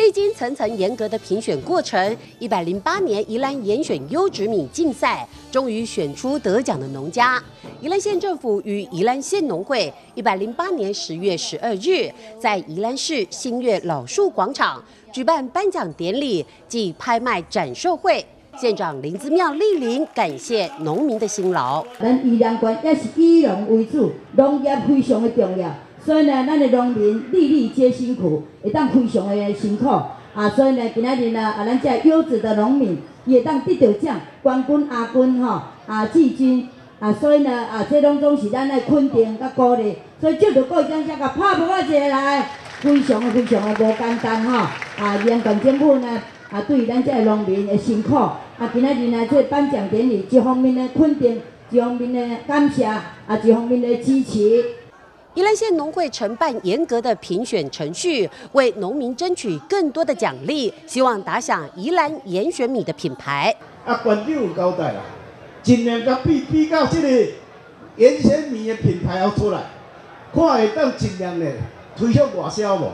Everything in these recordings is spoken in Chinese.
历经层层严格的评选过程，一百零八年宜兰严选优质米竞赛，终于选出得奖的农家。宜兰县政府与宜兰县农会，一百零八年十月十二日，在宜兰市新月老树广场举办颁奖典礼暨拍卖展售会。县长林子妙莅临，感谢农民的辛劳。咱宜兰县也是以农为主，农业非常的重要。所以呢，咱的农民粒粒皆辛苦，会当非常的辛苦啊。所以呢，今仔日呢，啊，咱这优质的农民也当得到奖，冠军、亚军吼，啊，季军啊。所以呢，啊，这拢总是咱的肯定甲鼓励。所以接着各位将下个拍拍啊，一来，非常的非常的无简单吼。啊，县政府呢，啊，对咱这农民的辛苦，啊，今仔日呢，这颁奖典礼，一方面的肯定，一方面的感谢，啊，一方面的支持。宜兰县农会承办严格的评选程序，为农民争取更多的奖励，希望打响宜兰严选米的品牌。啊，馆长有交代啦，尽量甲比比较这个严选米的品牌要出来，看会当尽量的推向外销无？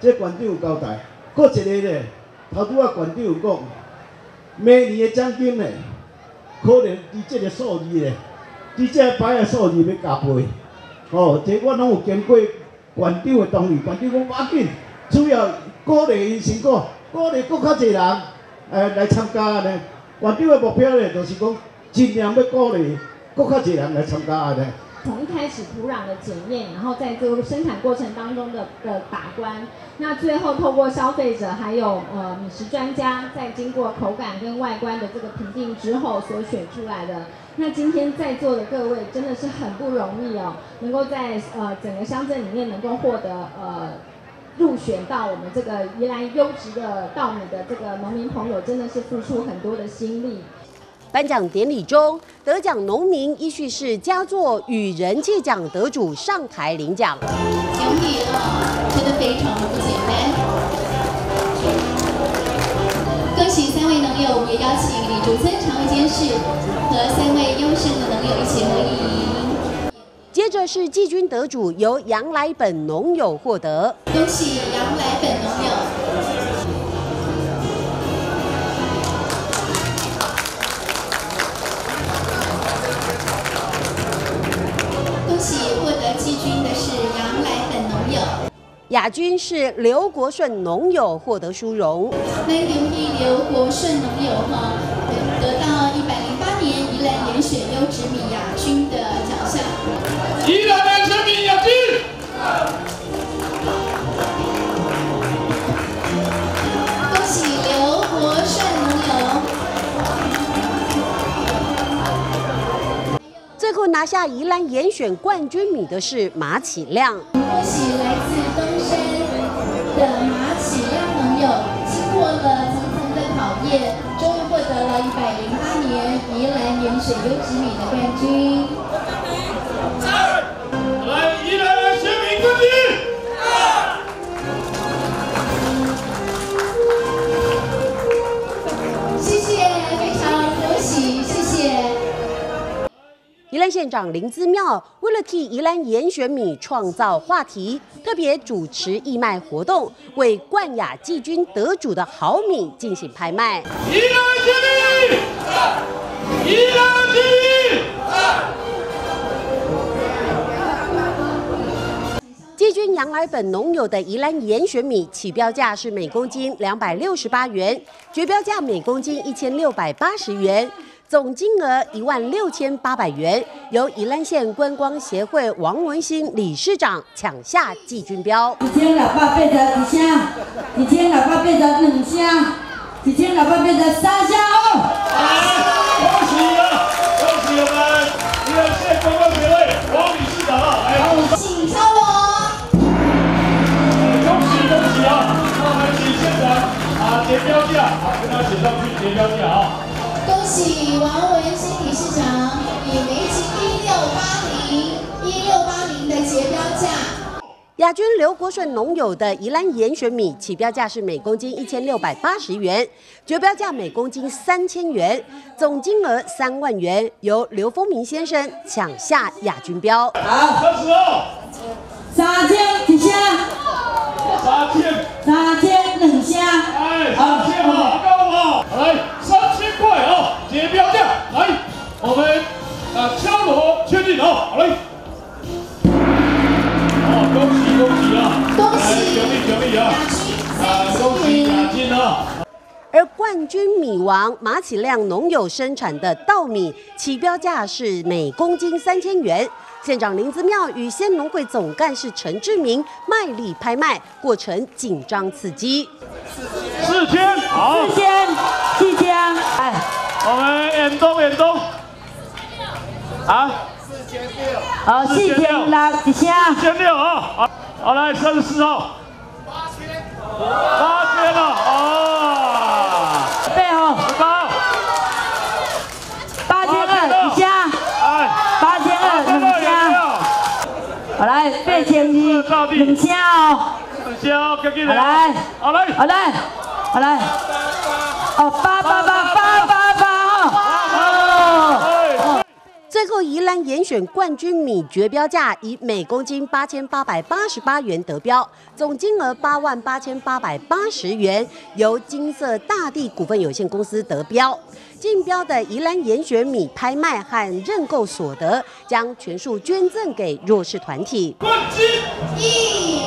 这馆长有交代。搁一个咧，头拄啊馆长有讲，明年的奖金咧，可能伫这个数字咧，伫这摆的数字要加倍。哦，这我拢有经过馆长的同意，馆长讲要紧，主要鼓励因辛苦，鼓励搁较侪人诶来参加呢。馆长的目标呢，就是讲尽量要鼓励搁较侪人来参加安尼。从一开始土壤的检验，然后在这个生产过程当中的的把关，那最后透过消费者还有呃米食专家，在经过口感跟外观的这个评定之后所选出来的。那今天在座的各位真的是很不容易哦，能够在呃整个乡镇里面能够获得呃入选到我们这个宜兰优质的稻米的这个农民朋友，真的是付出很多的心力。颁奖典礼中，得奖农民依序是佳作与人气奖得主上台领奖。奖品啊，真的非常的不简单。恭喜三位农友，我们也邀请李竹村常务监事和三位优胜的农友一起合影。接着是季军得主，由杨来本农友获得。恭喜杨来本农友。亚军是刘国顺农友获得殊荣。那恭喜刘国顺农友哈，得到一百零八年宜兰严选优质米亚军的奖项。宜兰严选米亚军。恭喜刘国顺农友。最后拿下宜兰严选冠军米的是马启亮。恭喜来自的马启亮朋友，经过了层层的考验，终于获得了一百零八年宜兰盐水优质米的冠军。县长林姿妙为了替宜兰严选米创造话题，特别主持义卖活动，为冠亚季军得主的好米进行拍卖。宜兰选米，宜兰选米。季军杨来本农友的宜兰盐选米起标价是每公斤两百六十八元，绝标价每公斤一千六百八十元。总金额一万六千八百元，由宜兰县观光协会王文兴理事长抢下季军标。一千六百八十一箱，一千六百八十两箱，一千六百八十三箱哦！恭喜啊！恭喜我们宜兰县观光协会王理事长啊！来，请上我。恭喜恭喜啊！那我们请县长啊结标价，啊跟他写上去结标价啊！恭喜王文新理事长以每斤一六八零一六八零的结标价。亚军刘国顺农友的宜兰盐水米起标价是每公斤一千六百八十元，绝标价每公斤三千元，总金额三万元，由刘丰明先生抢下亚军标。好，开始哦。三千一下，三千，三千两箱。而冠军米王马启亮农友生产的稻米起标价是每公斤三千元。县长林子妙与县农会总干事陈志明卖力拍卖，过程紧张刺激。四千，好，四千，四千，哎，我们远东远东，啊，好，四千六，一声，四千六啊，好，好来三十四号，八千，八千了，啊，背后高，八千二，一声，哎，八千二，两声，好来，八千二，两声哦，赶紧好来，好来，好来，好来，哦，八八八后，宜兰严选冠军米绝标价以每公斤八千八百八十八元得标，总金额八万八千八百八十元，由金色大地股份有限公司得标。竞标的宜兰严选米拍卖和认购所得，将全数捐赠给弱势团体。冠军，一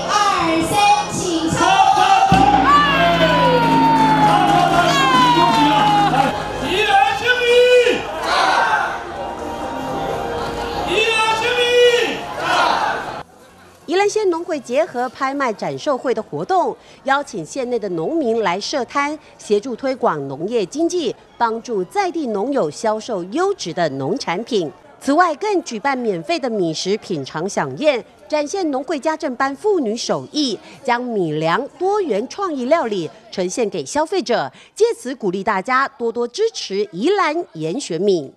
会结合拍卖展售会的活动，邀请县内的农民来设摊，协助推广农业经济，帮助在地农友销售优质的农产品。此外，更举办免费的米食品尝飨宴，展现农会家政班妇女手艺，将米粮多元创意料理呈现给消费者，借此鼓励大家多多支持宜兰严选米。